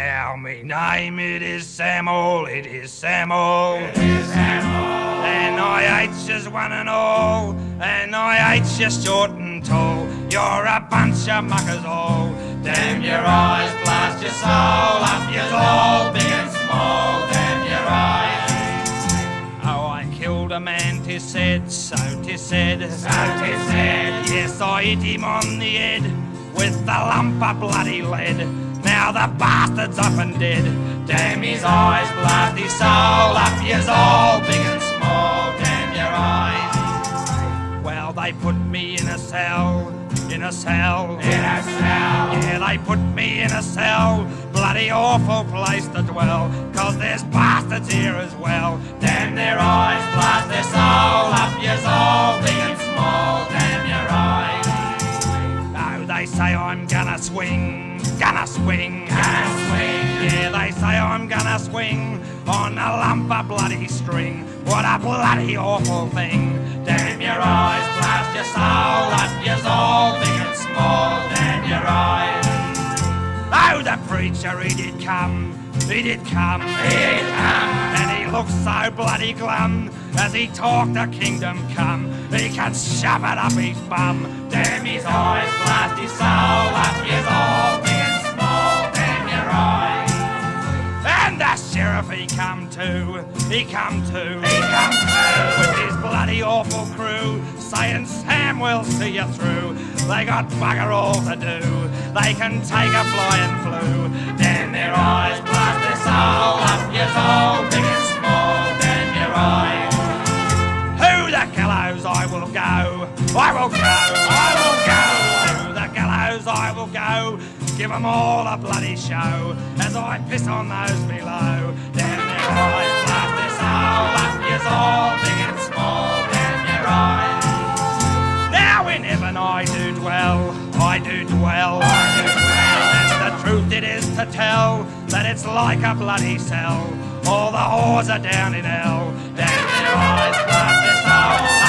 Now me name it is Sam Hall, it is Sam Hall. It is Sam Hall. And I hate you one and all, and I hate you short and tall. You're a bunch of muckers all. Damn your eyes, blast your soul, up your all, big and small. Damn your eyes. Oh, I killed a man, tis said, so tis said. So tis said. Yes, I hit him on the head with a lump of bloody lead. Now the bastard's up and dead. Damn his eyes, blast his soul, up your all, big and small. Damn your eyes. Well, they put me in a cell, in a cell. In a cell. Yeah, they put me in a cell. Bloody awful place to dwell. Cause there's bastards here as well. Damn their eyes, blast their soul, gonna swing, gonna swing. Gonna swing. Yeah, they say I'm gonna swing on a lump of bloody string. What a bloody awful thing. Damn your eyes, blast your soul, up your all, big and small. Damn your eyes. Oh, the preacher, he did come, he did come. he did comes. Looked so bloody glum as he talked the kingdom come. He can shove it up his bum. Damn his eyes, blast his soul, up his all, big and small. Damn your eyes. And the sheriff, he come too, he come too. He come through. With his bloody awful crew, saying, Sam, we'll see you through. They got bugger all to do. They can take a flying flu. Damn their eyes, blast their soul, up your gallows I will go, I will go, I will go. To the gallows I will go, give 'em all a bloody show as I piss on those below. Damn their eyes, blast their soul, up yours all, big and small. Damn their eyes. Now in heaven I do dwell, I do dwell. I do well. And the truth it is to tell that it's like a bloody cell. All the whores are down in hell. Damn their eyes, blast their soul,